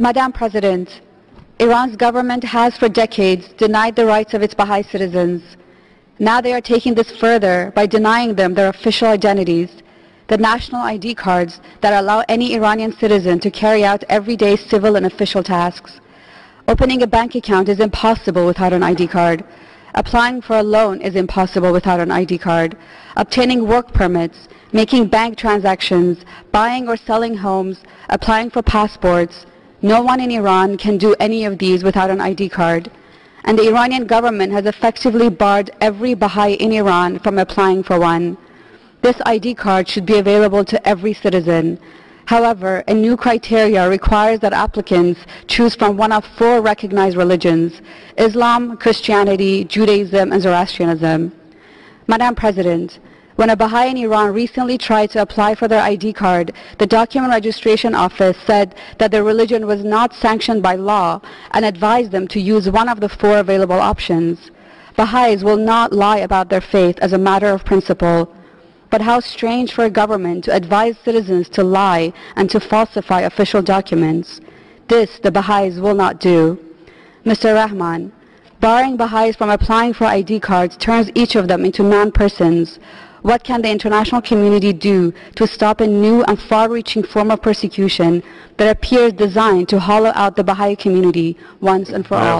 Madam President, Iran's government has for decades denied the rights of its Baha'i citizens. Now they are taking this further by denying them their official identities, the national ID cards that allow any Iranian citizen to carry out everyday civil and official tasks. Opening a bank account is impossible without an ID card. Applying for a loan is impossible without an ID card. Obtaining work permits, making bank transactions, buying or selling homes, applying for passports, no one in Iran can do any of these without an ID card. And the Iranian government has effectively barred every Baha'i in Iran from applying for one. This ID card should be available to every citizen. However, a new criteria requires that applicants choose from one of four recognized religions, Islam, Christianity, Judaism, and Zoroastrianism. Madam President, when a Baha'i in Iran recently tried to apply for their ID card, the document registration office said that their religion was not sanctioned by law and advised them to use one of the four available options. Baha'is will not lie about their faith as a matter of principle. But how strange for a government to advise citizens to lie and to falsify official documents. This the Baha'is will not do. Mr. Rehman, barring Baha'is from applying for ID cards turns each of them into non-persons. What can the international community do to stop a new and far-reaching form of persecution that appears designed to hollow out the Baha'i community once and for all?